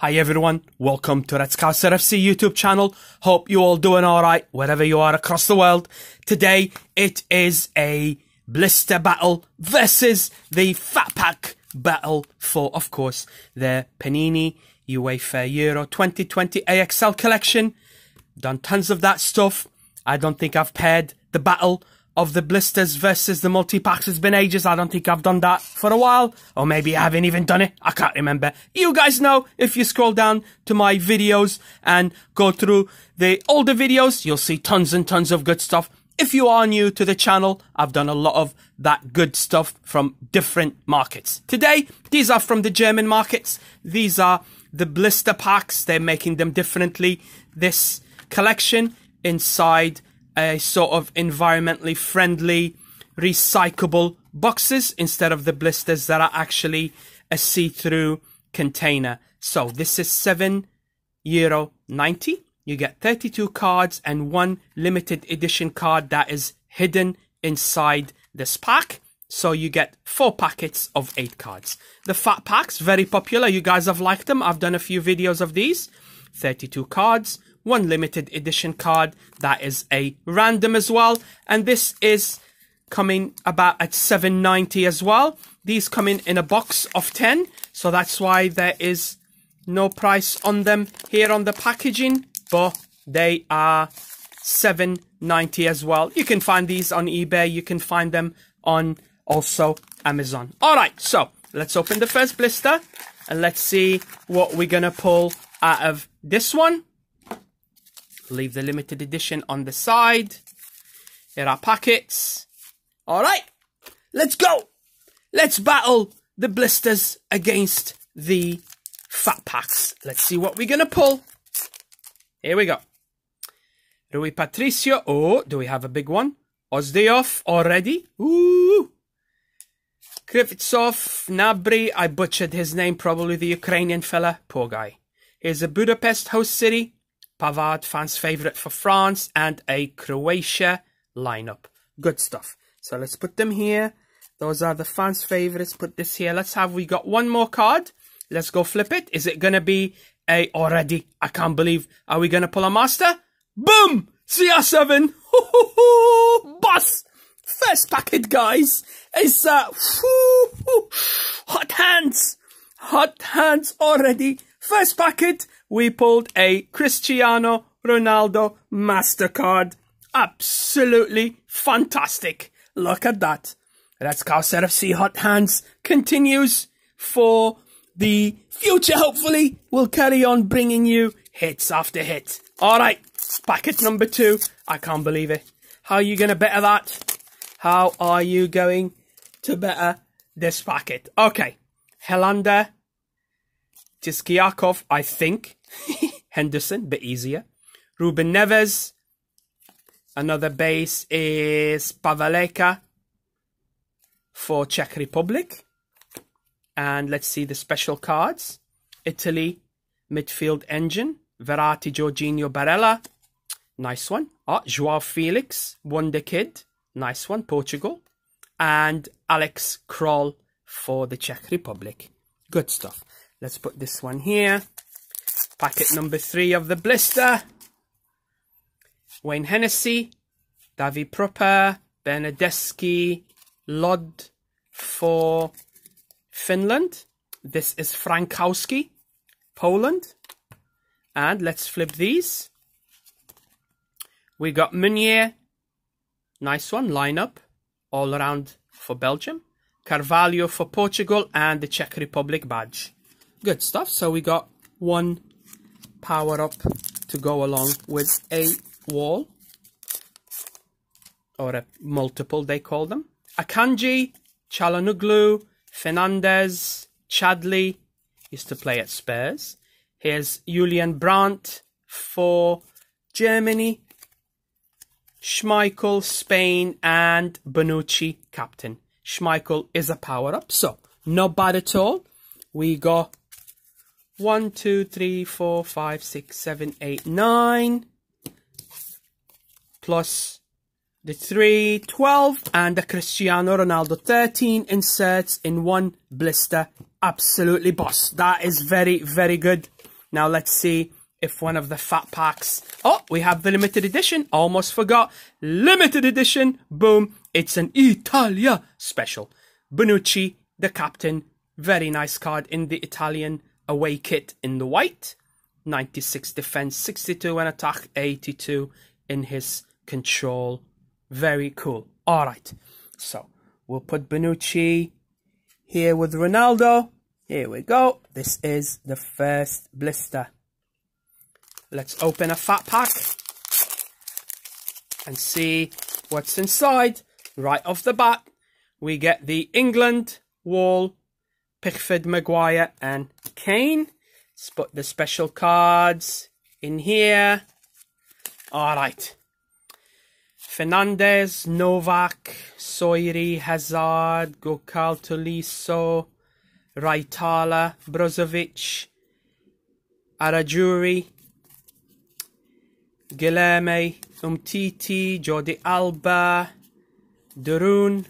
Hi everyone, welcome to Red Scouser FC YouTube channel. Hope you all doing alright wherever you are across the world. Today it is a blister battle versus the Fat Pack battle for, of course, the Panini UEFA Euro 2020 AXL collection. Done tons of that stuff. I don't think I've paired the battle of the blisters versus the multi-packs has been ages. I don't think I've done that for a while. Or maybe I haven't even done it. I can't remember. You guys know if you scroll down to my videos and go through the older videos, you'll see tons and tons of good stuff. If you are new to the channel, I've done a lot of that good stuff from different markets. Today, these are from the German markets. These are the blister packs. They're making them differently. This collection inside a sort of environmentally friendly, recyclable boxes instead of the blisters that are actually a see-through container. So this is 7 euro 90. You get 32 cards and one limited edition card that is hidden inside this pack. So you get four packets of eight cards. The fat packs, very popular. You guys have liked them. I've done a few videos of these. 32 cards, one limited edition card that is a random as well. And this is coming about at 790 as well. These come in in a box of 10. So that's why there is no price on them here on the packaging. But they are 790 as well. You can find these on eBay. You can find them on also Amazon. All right, so let's open the first blister and let's see what we're going to pull out of this one. Leave the limited edition on the side. Here are packets. All right, let's go. Let's battle the blisters against the fat packs. Let's see what we're going to pull. Here we go. Rui Patricio. Oh, do we have a big one? Ozdeov already. Ooh. Krivtsov, Gnabry. I butchered his name, probably the Ukrainian fella. Poor guy. Here's a Budapest host city. Pavard, fans' favourite for France, and a Croatia lineup. Good stuff. So let's put them here. Those are the fans' favourites. Put this here. Let's have, we got one more card. Let's go flip it. Is it going to be a, already, I can't believe, are we going to pull a master? Boom! CR7! Boss! First packet, guys. It's, uh, hot hands! Hot hands already. First packet we pulled a Cristiano Ronaldo MasterCard. Absolutely fantastic. Look at that. That's Scouser FC Hot Hands continues for the future, hopefully. We'll carry on bringing you hits after hit. All right, packet number two. I can't believe it. How are you going to better that? How are you going to better this packet? Okay, Helander Tiskiakov, I think. Henderson, bit easier. Ruben Neves. Another base is Pavelka for Czech Republic. And let's see the special cards. Italy, midfield engine. Verratti, Jorginho, Barella. Nice one. Oh, Joao Felix, Wonder Kid. Nice one. Portugal. And Alex Král for the Czech Republic. Good stuff. Let's put this one here. Packet number three of the blister. Wayne Hennessy, Davy Pröpper, Bernardeschi, Lod for Finland. This is Frankowski, Poland. And let's flip these. We got Meunier, nice one, lineup, all around for Belgium. Carvalho for Portugal and the Czech Republic badge. Good stuff. So we got one power up to go along with a wall. Or a multiple, they call them. Akanji, Calhanoglu, Fernandez, Chadli used to play at Spurs. Here's Julian Brandt for Germany. Schmeichel, Spain, and Bonucci, captain. Schmeichel is a power-up, so not bad at all. We got 1, 2, 3, 4, 5, 6, 7, 8, 9. Plus the 3, 12. And the Cristiano Ronaldo 13 inserts in one blister. Absolutely boss. That is very, very good. Now let's see if one of the fat packs... Oh, we have the limited edition. Almost forgot. Limited edition. Boom. It's an Italia special. Bonucci, the captain. Very nice card in the Italian away kit in the white. 96 defense, 62 and attack, 82 in his control. Very cool. All right. So we'll put Bonucci here with Ronaldo. Here we go. This is the first blister. Let's open a fat pack and see what's inside. Right off the bat, we get the England wall, Pickford, Maguire and Kane. Let's put the special cards in here. All right. Fernandez, Novak, Soiri, Hazard, Gokal Tolisso, Raitala, Brozovic, Arajuuri, Guilherme, Umtiti, Jordi Alba, Darun,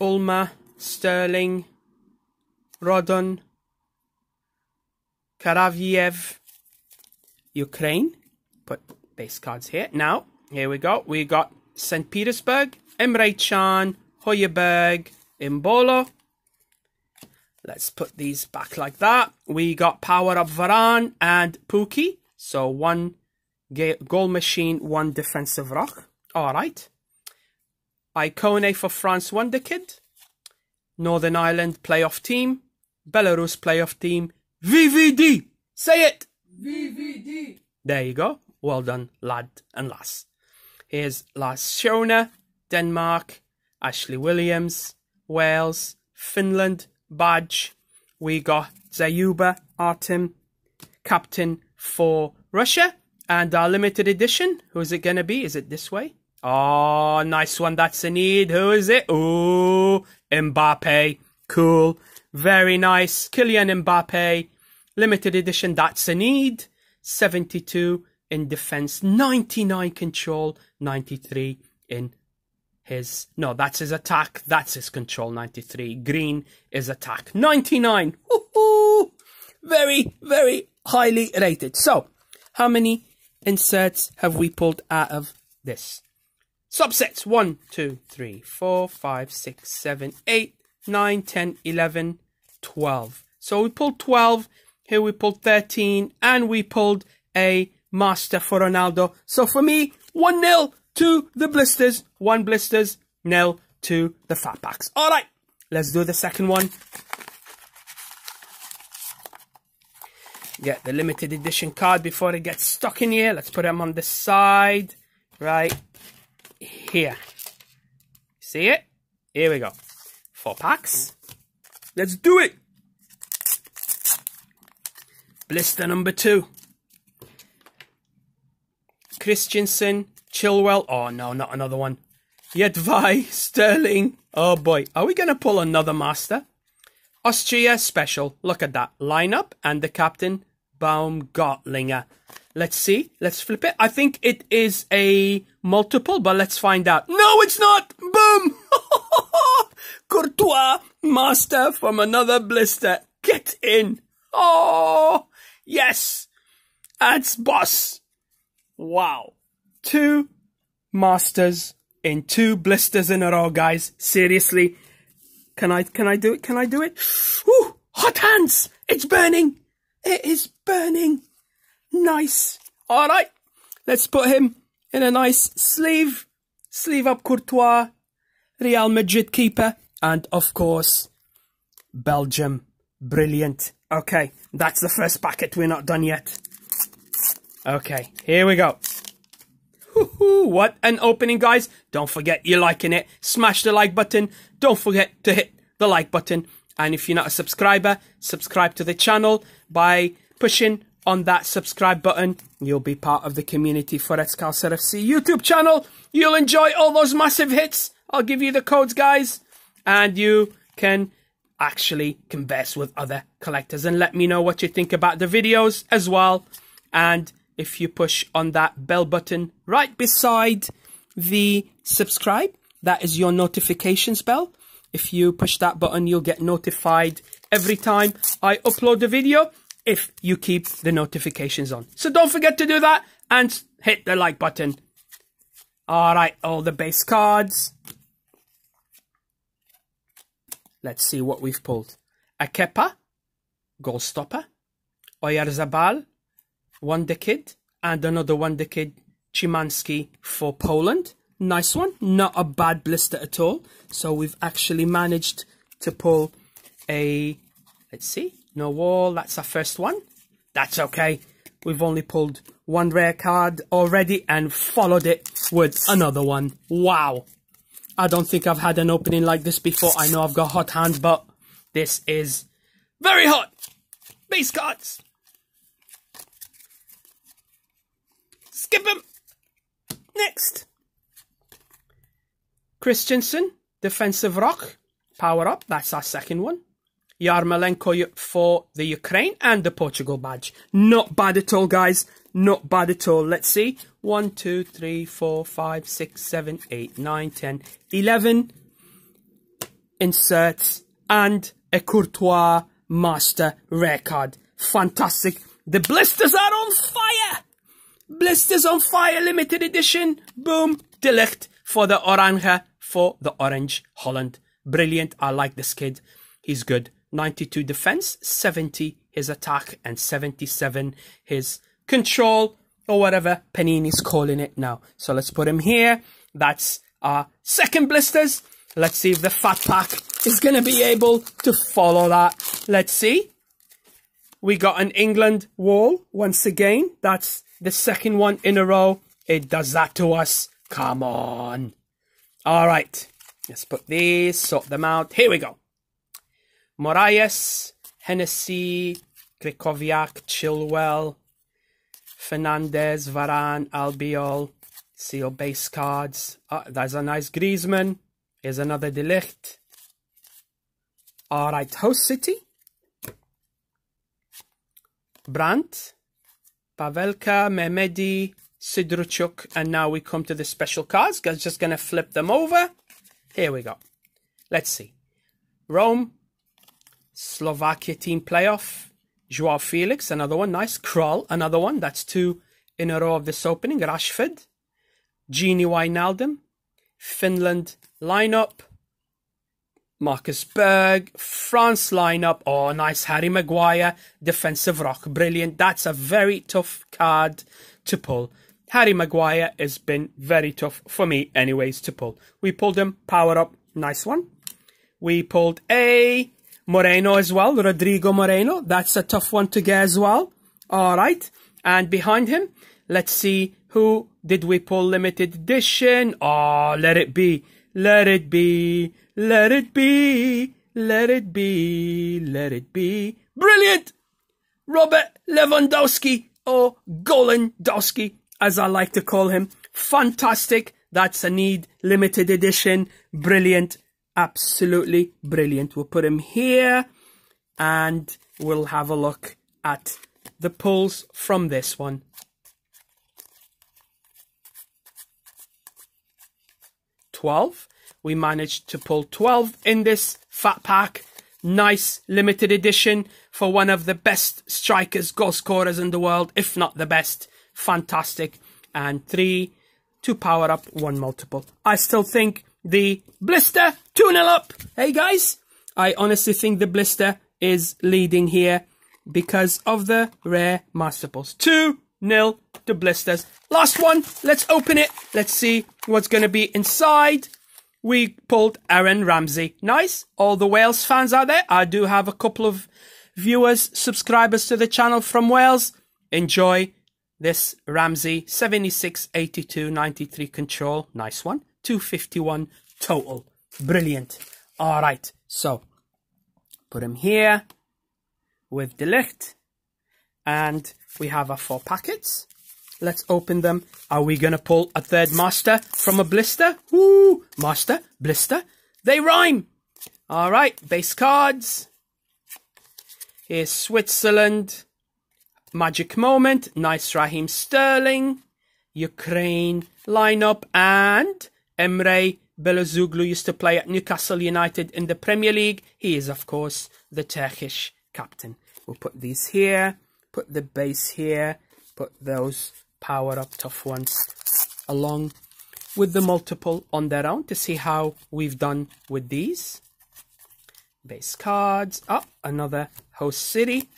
Ulma, Sterling, Rodon, Karavaev, Ukraine. Put base cards here. Now, here we go. We got St. Petersburg, Emre Can, Højbjerg, Embolo. Let's put these back like that. We got Power Up Varane and Pukki. So one goal machine, one defensive rock. All right. Ikoné for France Wonderkid. Northern Ireland playoff team. Belarus playoff team. VVD. Say it. VVD. There you go. Well done, lad and lass. Here's Lasse Schöne, Denmark, Ashley Williams, Wales, Finland, badge. We got Dzyuba, Artem, captain for Russia. And our limited edition, who's it going to be? Is it this way? Oh, nice one. That's a need. Who is it? Oh, Mbappe. Cool. Very nice. Kylian Mbappe. Limited edition. That's a need. 72 in defense, 99 control, 93 in his. No, that's his attack. That's his control, 93. Green is attack, 99. Woohoo! Very, very highly rated. So, how many inserts have we pulled out of this? Subsets 1, 2, 3, 4, 5, 6, 7, 8, 9, 10, 11, 12. So we pulled 12, here we pulled 13, and we pulled a master for Ronaldo. So for me, 1 0 to the blisters, 1 blisters, nil to the fat packs. All right, let's do the second one. Get the limited edition card before it gets stuck in here. Let's put them on the side right here. See it? Here we go. Four packs. Let's do it. Blister number two. Christensen, Chilwell. Oh no, not another one. Jedvaj, Sterling. Oh boy, are we going to pull another master? Austria special. Look at that lineup and the captain Baumgartlinger. Let's see. Let's flip it. I think it is a multiple, but let's find out. No, it's not. Boom. Courtois, master from another blister. Get in. Oh, yes. That's boss. Wow. Two masters in two blisters in a row, guys. Seriously. Can I, can I do it? Can I do it? Ooh, hot hands. It's burning. It is burning. Nice. All right. Let's put him in a nice sleeve. Sleeve up Courtois, Real Madrid keeper, and of course, Belgium. Brilliant. Okay, that's the first packet. We're not done yet. Okay, here we go. What an opening, guys. Don't forget you're liking it. Smash the like button. Don't forget to hit the like button. And if you're not a subscriber, subscribe to the channel by pushing on that subscribe button. You'll be part of the community for Red Scouser FC YouTube channel. You'll enjoy all those massive hits. I'll give you the codes, guys. And you can actually converse with other collectors and let me know what you think about the videos as well. And if you push on that bell button right beside the subscribe, that is your notifications bell. If you push that button, you'll get notified every time I upload a video. if you keep the notifications on. So don't forget to do that and hit the like button. Alright, all the base cards. Let's see what we've pulled. A Kepa, goal stopper. Oyarzabal, Wonder Kid, and another Wonder Kid, Szymanski for Poland. Nice one. Not a bad blister at all. So we've actually managed to pull a, let's see, no wall. That's our first one. That's okay. We've only pulled one rare card already and followed it with another one. Wow. I don't think I've had an opening like this before. I know I've got hot hands, but this is very hot. Base cards. Skip them. Next. Christensen, defensive rock. Power up. That's our second one. Yarmolenko for the Ukraine and the Portugal badge. Not bad at all, guys. Not bad at all. Let's see. 1, 2, 3, 4, 5, 6, 7, 8, 9, 10, 11 inserts and a Courtois Master record. Fantastic. The blisters are on fire. Blisters on fire limited edition. Boom. De Ligt for the Oranje for the Orange Holland. Brilliant. I like this kid. He's good. 92 defense, 70 his attack, and 77 his control, or whatever Panini's calling it now. So let's put him here. That's our second blisters. Let's see if the fat pack is going to be able to follow that. Let's see. We got an England wall once again. That's the second one in a row. It does that to us. Come on. All right. Let's put these, sort them out. Here we go. Moraes, Hennessy, Krychowiak, Chilwell, Fernandez, Varane, Albiol, seal base cards. Ah, oh, there's a nice Griezmann. Here's another De Ligt. Alright, host city. Brandt, Pavelka, Mehmedi, Sydorchuk, and now we come to the special cards. I'm just going to flip them over. Here we go. Let's see. Rome, Slovakia team playoff. Joao Felix, another one. Nice. Krul, another one. That's two in a row of this opening. Rashford. Gini Wijnaldum. Finland lineup. Marcus Berg. France lineup. Oh, nice. Harry Maguire. Defensive rock. Brilliant. That's a very tough card to pull. Harry Maguire has been very tough for me anyways to pull. We pulled him. Power up. Nice one. We pulled a Moreno as well, Rodrigo Moreno. That's a tough one to get as well. All right. And behind him, let's see who did we pull limited edition. Oh, let it be. Let it be. Let it be. Let it be. Let it be. Brilliant. Robert Lewandowski or Golendowski, as I like to call him. Fantastic. That's a need limited edition. Brilliant absolutely brilliant. We'll put him here and we'll have a look at the pulls from this one. Twelve. We managed to pull 12 in this fat pack. Nice limited edition for one of the best strikers, goal scorers in the world, if not the best. Fantastic. And three, to power up one multiple. I still think the blister 2 0 up. Hey guys, I honestly think the blister is leading here because of the rare master pulls. 2 0 to blisters. Last one, let's open it. Let's see what's going to be inside. We pulled Aaron Ramsey. Nice. All the Wales fans out there. I do have a couple of viewers, subscribers to the channel from Wales. Enjoy this Ramsey 76, 82, 93 control. Nice one. 251 total. Brilliant. All right, so put him here with De Ligt. And we have our four packets. Let's open them. Are we going to pull a third master from a blister? Woo! Master, blister. They rhyme. All right, base cards. Here's Switzerland. Magic Moment. Nice Raheem Sterling. Ukraine lineup. And Emre Belözoğlu used to play at Newcastle United in the Premier League. He is, of course, the Turkish captain. We'll put these here, put the base here, put those power up tough ones along with the multiple on their own to see how we've done with these. Base cards. Oh, another host city.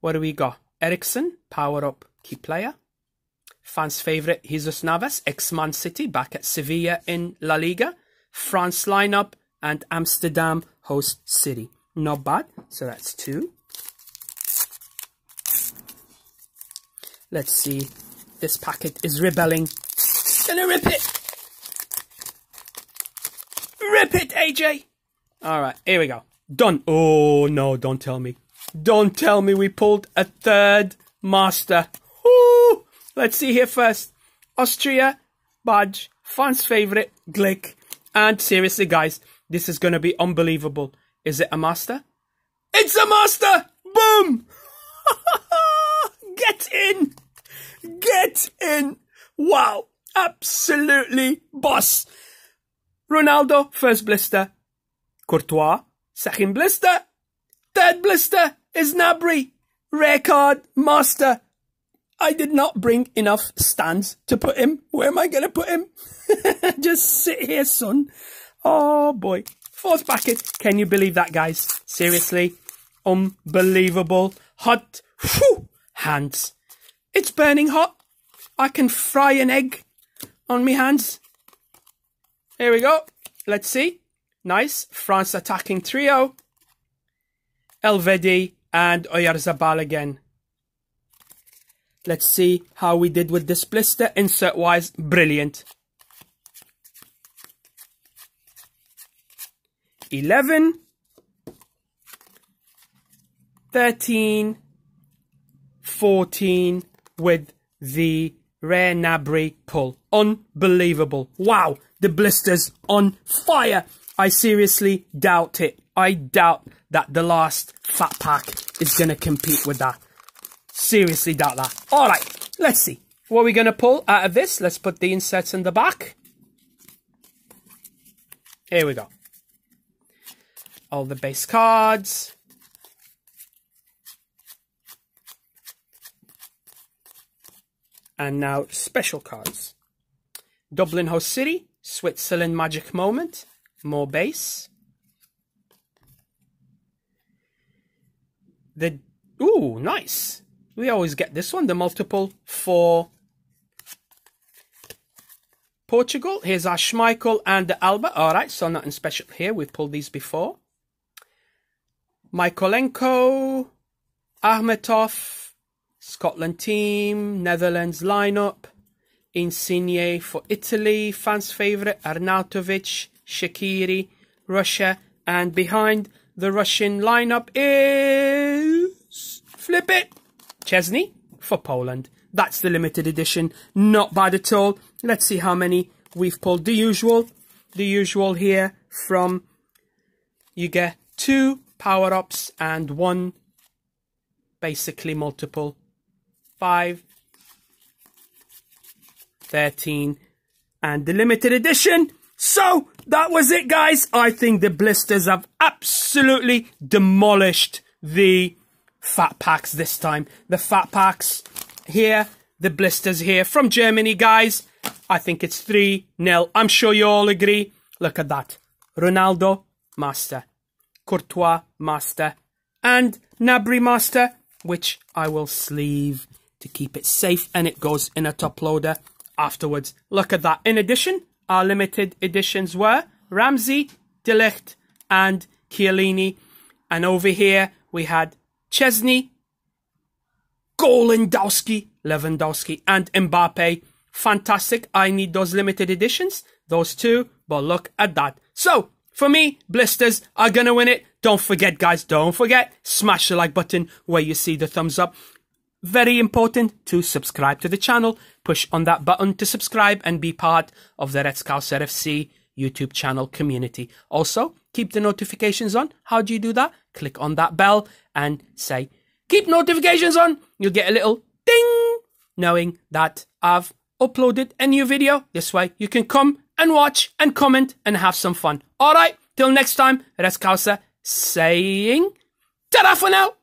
What do we got? Eriksen, power up key player. Fans' favourite Jesus Navas, ex-Man City, back at Sevilla in La Liga. France lineup and Amsterdam host city. Not bad. So that's two. Let's see. This packet is rebelling. Gonna rip it. Rip it, AJ. All right, here we go. Done. Oh, no, don't tell me. Don't tell me we pulled a third master. Woo! Let's see here first. Austria, Budge, fans' favourite, Glick. And seriously, guys, this is going to be unbelievable. Is it a master? It's a master! Boom! Get in! Get in! Wow! Absolutely boss! Ronaldo, first blister. Courtois, second blister. Third blister is Gnabry. Record master. I did not bring enough stands to put him. Where am I going to put him? Just sit here, son. Oh, boy. Fourth packet. Can you believe that, guys? Seriously? Unbelievable. Hot. Whew, hands. It's burning hot. I can fry an egg on me hands. Here we go. Let's see. Nice. France attacking trio. Elvedi and Oyarzabal again. Let's see how we did with this blister. Insert wise, brilliant. 11, 13, 14 with the rare Gnabry pull. Unbelievable. Wow, the blister's on fire. I seriously doubt it. I doubt that the last fat pack is going to compete with that. Seriously doubt that. All right, let's see. What are we going to pull out of this? Let's put the inserts in the back. Here we go. All the base cards. And now special cards. Dublin Host City, Switzerland Magic Moment, more base. The ooh, nice. We always get this one, the multiple for Portugal. Here's our Schmeichel and the Alba. All right, so nothing special here. We've pulled these before. Mykolenko, Akhmetov, Scotland team, Netherlands lineup, Insigne for Italy, fans' favourite, Arnautovic, Shaqiri, Russia, and behind the Russian lineup is flip it, Szczesny for Poland. That's the limited edition. Not bad at all. Let's see how many we've pulled. The usual, the usual here from you get two power-ups and one basically multiple. Five, 13, and the limited edition so that was it, guys. I think the blisters have absolutely demolished the fat packs this time. The fat packs here, the blisters here from Germany, guys. I think it's 3 0. I'm sure you all agree. Look at that. Ronaldo, master. Courtois, master. And Gnabry, master, which I will sleeve to keep it safe and it goes in a top loader afterwards. Look at that. In addition, our limited editions were Ramsey, De Ligt, and Chiellini. And over here we had Szczesny, Golendowski, Lewandowski, and Mbappe. Fantastic. I need those limited editions, those two. But look at that. So, for me, blisters are going to win it. Don't forget, guys, don't forget, smash the like button where you see the thumbs up. Very important to subscribe to the channel. Push on that button to subscribe and be part of the Red Scouser FC YouTube channel community. Also, keep the notifications on. How do you do that? Click on that bell and say, keep notifications on. You'll get a little ding knowing that I've uploaded a new video. This way you can come and watch and comment and have some fun. All right, till next time, Red Scouser saying Ta-da for now!